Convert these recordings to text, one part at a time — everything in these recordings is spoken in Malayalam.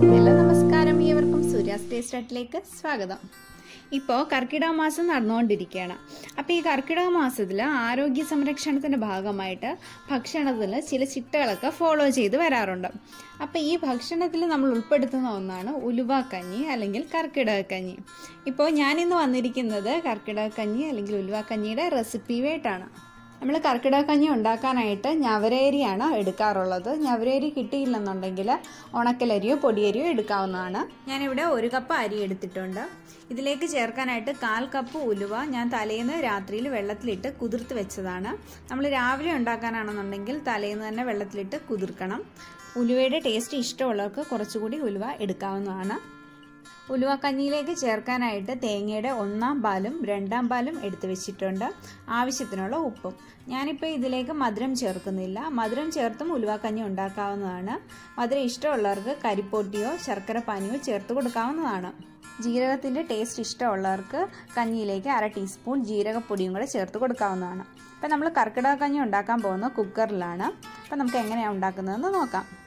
ഹലോ നമസ്കാരം. ഏവർക്കും സൂര്യാസ് സ്വാഗതം. ഇപ്പോൾ കർക്കിടക മാസം നടന്നുകൊണ്ടിരിക്കുകയാണ്. അപ്പോൾ ഈ കർക്കിടക മാസത്തിൽ ആരോഗ്യ സംരക്ഷണത്തിന്റെ ഭാഗമായിട്ട് ഭക്ഷണത്തിൽ ചില ചിട്ടകളൊക്കെ ഫോളോ ചെയ്ത് വരാറുണ്ട്. അപ്പോൾ ഈ ഭക്ഷണത്തിൽ നമ്മൾ ഉൾപ്പെടുത്തുന്ന ഒന്നാണ് ഉലുവാക്കഞ്ഞി അല്ലെങ്കിൽ കർക്കിടകക്കഞ്ഞി ഇപ്പോൾ ഞാനിന്ന് വന്നിരിക്കുന്നത് കർക്കിടകക്കഞ്ഞി അല്ലെങ്കിൽ ഉലുവാക്കഞ്ഞിയുടെ റെസിപ്പിയുമായിട്ടാണ് നമ്മൾ കർക്കിടകഞ്ഞി ഉണ്ടാക്കാനായിട്ട് ഞവരേരിയാണ് എടുക്കാറുള്ളത്. ഞവരേരി കിട്ടിയില്ലെന്നുണ്ടെങ്കിൽ ഉണക്കലരിയോ പൊടിയരിയോ എടുക്കാവുന്നതാണ്. ഞാനിവിടെ ഒരു കപ്പ് അരി എടുത്തിട്ടുണ്ട്. ഇതിലേക്ക് ചേർക്കാനായിട്ട് കാൽ കപ്പ് ഉലുവ ഞാൻ തലേന്ന് രാത്രിയിൽ വെള്ളത്തിലിട്ട് കുതിർത്ത് വെച്ചതാണ്. നമ്മൾ രാവിലെ ഉണ്ടാക്കാനാണെന്നുണ്ടെങ്കിൽ തലേന്ന് തന്നെ വെള്ളത്തിലിട്ട് കുതിർക്കണം. ഉലുവയുടെ ടേസ്റ്റ് ഇഷ്ടമുള്ളവർക്ക് കുറച്ചുകൂടി ഉലുവ എടുക്കാവുന്നതാണ്. ഉലുവക്കഞ്ഞിയിലേക്ക് ചേർക്കാനായിട്ട് തേങ്ങയുടെ ഒന്നാം പാലും രണ്ടാം പാലും എടുത്തു വെച്ചിട്ടുണ്ട്. ആവശ്യത്തിനുള്ള ഉപ്പും. ഞാനിപ്പോൾ ഇതിലേക്ക് മധുരം ചേർക്കുന്നില്ല. മധുരം ചേർത്തും ഉലുവക്കഞ്ഞി ഉണ്ടാക്കാവുന്നതാണ്. മധുരം ഇഷ്ടമുള്ളവർക്ക് കരിപ്പൊട്ടിയോ ശർക്കര പാനിയോ ചേർത്ത് കൊടുക്കാവുന്നതാണ്. ജീരകത്തിന്റെ ടേസ്റ്റ് ഇഷ്ടമുള്ളവർക്ക് കഞ്ഞിയിലേക്ക് അര ടീസ്പൂൺ ജീരകപ്പൊടിയും കൂടെ ചേർത്ത് കൊടുക്കാവുന്നതാണ്. ഇപ്പം നമ്മൾ കർക്കിടക കഞ്ഞി ഉണ്ടാക്കാൻ പോകുന്നത് കുക്കറിലാണ് അപ്പം നമുക്ക് എങ്ങനെയാണ് ഉണ്ടാക്കുന്നതെന്ന് നോക്കാം.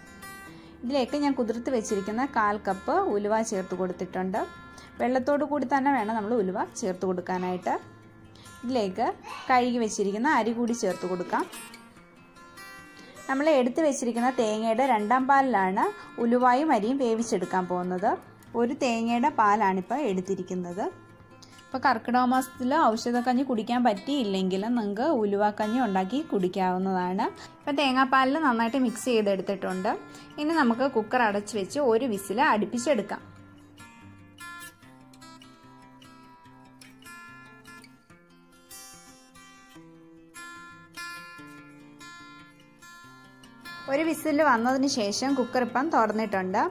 ഇതിലേക്ക് ഞാൻ കുതിർത്ത് വെച്ചിരിക്കുന്ന കാൽ കപ്പ് ഉലുവ ചേർത്ത് കൊടുത്തിട്ടുണ്ട്. വെള്ളത്തോടു കൂടി തന്നെ വേണം നമ്മൾ ഉലുവ ചേർത്ത് കൊടുക്കാനായിട്ട്. ഇതിലേക്ക് കഴുകി വെച്ചിരിക്കുന്ന അരി കൂടി ചേർത്ത് കൊടുക്കാം. നമ്മൾ എടുത്ത് വെച്ചിരിക്കുന്ന തേങ്ങയുടെ രണ്ടാം പാലിലാണ് ഉലുവായും അരിയും വേവിച്ചെടുക്കാൻ പോകുന്നത്. ഒരു തേങ്ങയുടെ പാലാണിപ്പോൾ എടുത്തിരിക്കുന്നത്. ഇപ്പോൾ കർക്കിടക മാസത്തിൽ ഔഷധക്കഞ്ഞി കുടിക്കാൻ പറ്റിയില്ലെങ്കിൽ നിങ്ങൾക്ക് ഉലുവാക്കഞ്ഞി ഉണ്ടാക്കി കുടിക്കാവുന്നതാണ്. ഇപ്പോൾ തേങ്ങാപ്പാലിൽ നന്നായിട്ട് മിക്സ് ചെയ്തെടുത്തിട്ടുണ്ട്. ഇനി നമുക്ക് കുക്കർ അടച്ചു വെച്ച് ഒരു വിസിൽ അടുപ്പിച്ചെടുക്കാം. ഒരു വിസിൽ വന്നതിന് ശേഷം കുക്കർ ഇപ്പം തുറന്നിട്ടുണ്ട്.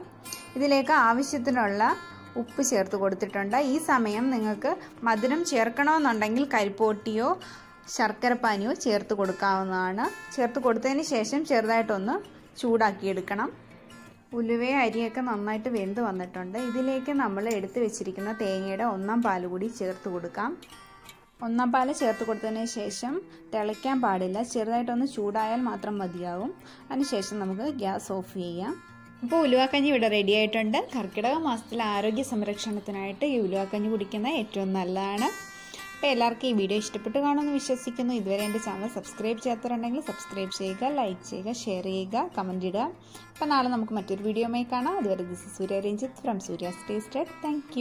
ഇതിലേക്ക് ആവശ്യത്തിനുള്ള ഉപ്പ് ചേർത്ത് കൊടുത്തിട്ടുണ്ട്. ഈ സമയം നിങ്ങൾക്ക് മധുരം ചേർക്കണമെന്നുണ്ടെങ്കിൽ കരിപ്പോട്ടിയോ ശർക്കരപ്പാനിയോ ചേർത്ത് കൊടുക്കാവുന്നതാണ്. ചേർത്ത് കൊടുത്തതിന് ശേഷം ചെറുതായിട്ടൊന്ന് ചൂടാക്കിയെടുക്കണം. ഉലുവയും അരിയൊക്കെ നന്നായിട്ട് വെന്ത് വന്നിട്ടുണ്ട്. ഇതിലേക്ക് നമ്മൾ എടുത്തു വെച്ചിരിക്കുന്ന തേങ്ങയുടെ ഒന്നാം പാൽ കൂടി ചേർത്ത് കൊടുക്കാം. ഒന്നാം പാൽ ചേർത്ത് കൊടുത്തതിന് ശേഷം തിളയ്ക്കാൻ പാടില്ല. ചെറുതായിട്ടൊന്ന് ചൂടായാൽ മാത്രം മതിയാവും. അതിനുശേഷം നമുക്ക് ഗ്യാസ് ഓഫ് ചെയ്യാം. ഇപ്പോൾ ഉലുവാക്കഞ്ഞി ഇവിടെ റെഡി ആയിട്ടുണ്ട്. കർക്കിടക മാസത്തിലെ ആരോഗ്യ സംരക്ഷണത്തിനായിട്ട് ഈ ഉലുവാക്കഞ്ഞി കുടിക്കുന്നത് ഏറ്റവും നല്ലതാണ്. അപ്പോൾ എല്ലാവർക്കും ഈ വീഡിയോ ഇഷ്ടപ്പെട്ട് കാണുമെന്ന് വിശ്വസിക്കുന്നു. ഇതുവരെ എന്റെ ചാനൽ സബ്സ്ക്രൈബ് ചെയ്യാത്തവരുണ്ടെങ്കിൽ സബ്സ്ക്രൈബ് ചെയ്യുക ലൈക്ക് ചെയ്യുക ഷെയർ ചെയ്യുക കമന്റ് ഇടുക. അപ്പോൾ നാളെ നമുക്ക് മറ്റൊരു വീഡിയോയുമായി കാണാം. അതുവരെ this Surya Ranjith from Surya tasted thank